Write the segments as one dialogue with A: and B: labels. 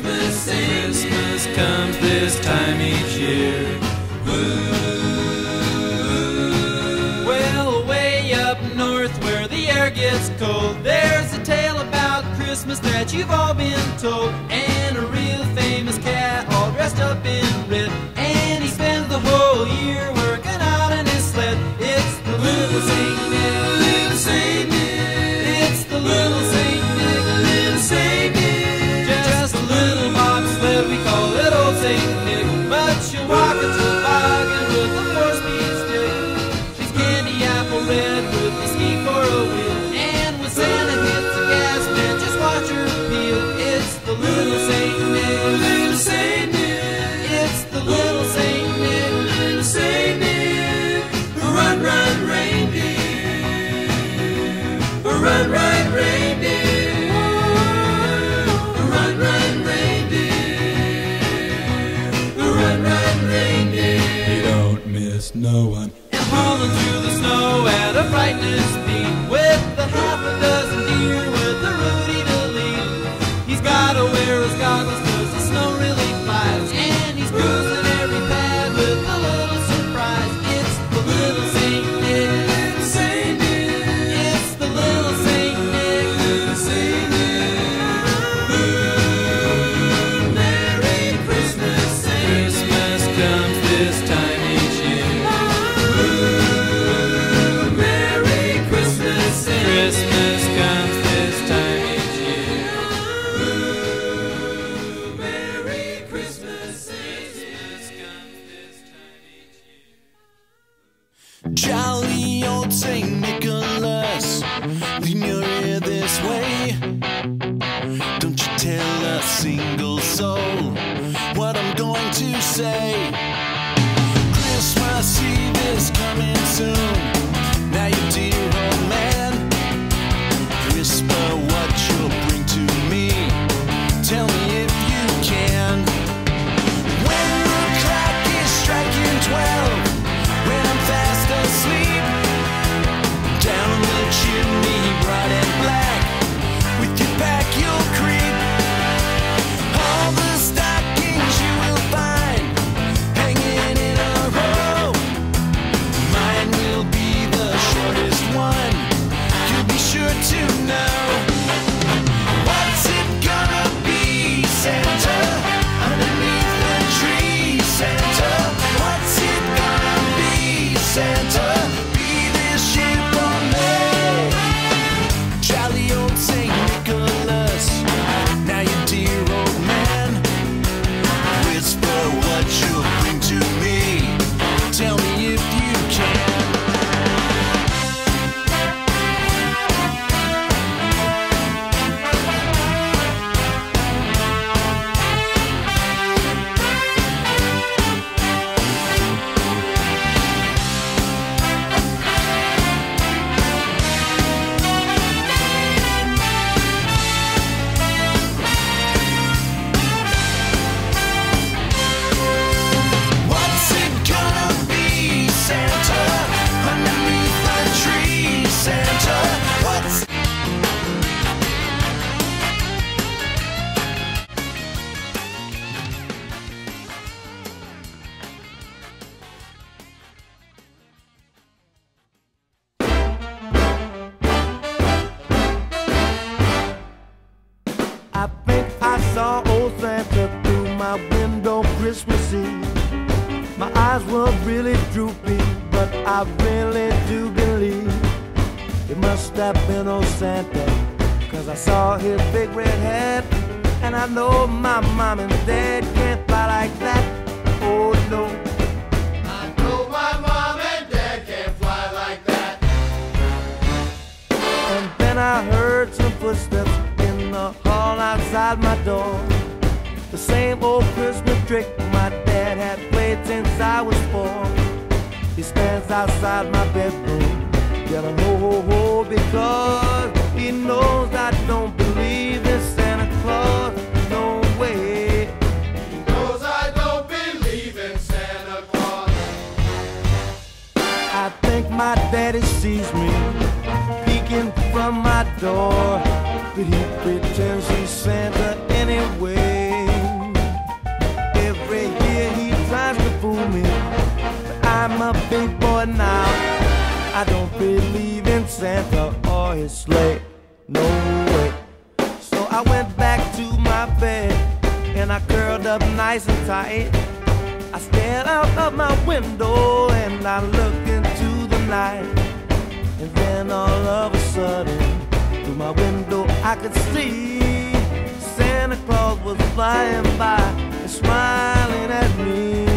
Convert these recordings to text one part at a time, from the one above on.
A: Christmas in. Christmas comes this time each year. Ooh. Well, way up north where the air gets cold, there's a tale about Christmas that you've all been told. And
B: no one.
A: And hauling through the snow at a frightening speed with a half a dozen
C: Jolly old Saint Nicholas,
D: I think I saw old Santa through my window Christmas Eve. My eyes were really droopy, but I really do believe it must have been old Santa. Cause I saw his big red hat, and I know my mom and dad can't fly like that. Oh no. Outside my door. The same old Christmas trick my dad had played since I was four. He stands outside my bedroom, yelling ho ho ho because he knows I don't believe in Santa Claus. No way.
E: He Knows I don't believe in Santa Claus.
D: I think my daddy sees me peeking from my door, but he pretends Santa anyway. Every year he tries to fool me, but I'm a big boy now. I don't believe in Santa or his sleigh, no way. So I went back to my bed and I curled up nice and tight. I stared out of my window and I looked into the night. And then all of a sudden, through my window, I could see Santa Claus was flying by and smiling at me.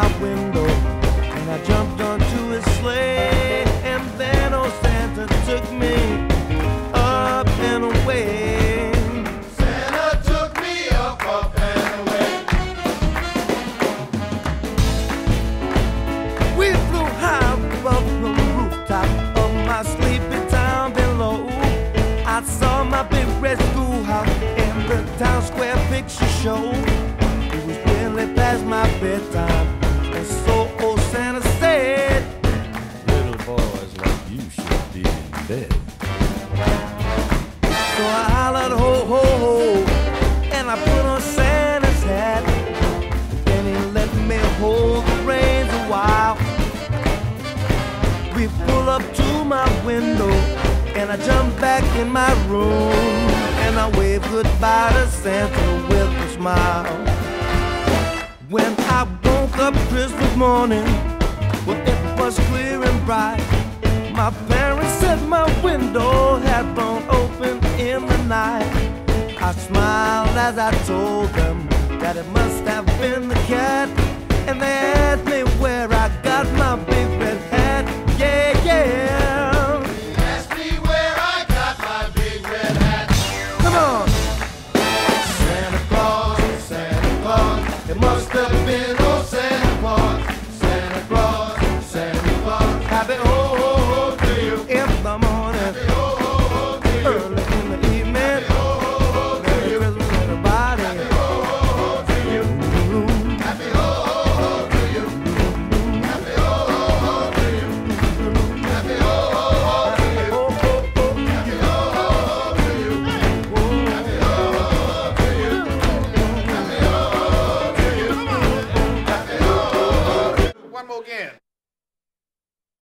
D: My window and I jumped onto his sleigh. And then old Santa took me up and away.
E: Santa took me up, up and away.
D: We flew high above the rooftop of my sleepy town below. I saw my big red schoolhouse and the town square picture show. It was really past my bedtime, and I jump back in my room, and I wave goodbye to Santa with a smile. When I woke up Christmas morning, well it was clear and bright. My parents said my window had blown open in the night. I smiled as I told them that it must have been the cat. And they asked me where I got my It must have been.